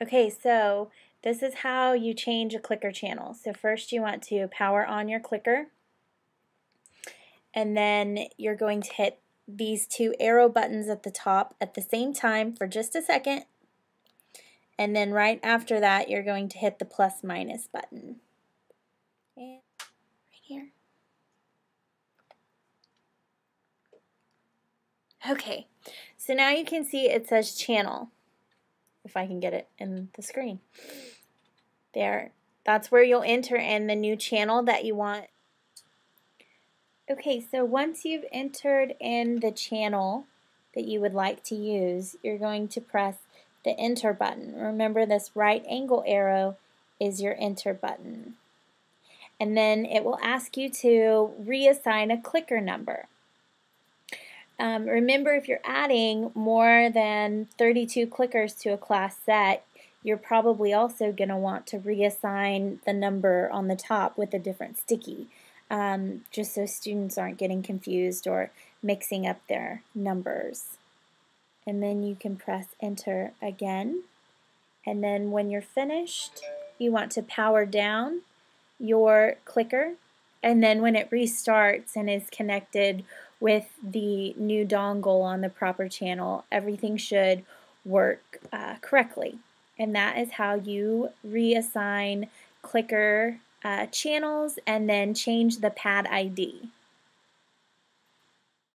Okay, so this is how you change a clicker channel. So first you want to power on your clicker and then you're going to hit these two arrow buttons at the top at the same time for just a second and then right after that you're going to hit the plus minus button. And right here. Okay, so now you can see it says channel if I can get it in the screen. There, that's where you'll enter in the new channel that you want. Okay, so once you've entered in the channel that you would like to use, you're going to press the enter button. Remember this right angle arrow is your enter button. And then it will ask you to reassign a clicker number. Um, remember, if you're adding more than 32 clickers to a class set, you're probably also going to want to reassign the number on the top with a different sticky, um, just so students aren't getting confused or mixing up their numbers. And then you can press enter again. And then when you're finished, you want to power down your clicker. And then when it restarts and is connected with the new dongle on the proper channel, everything should work uh, correctly. And that is how you reassign clicker uh, channels and then change the pad ID.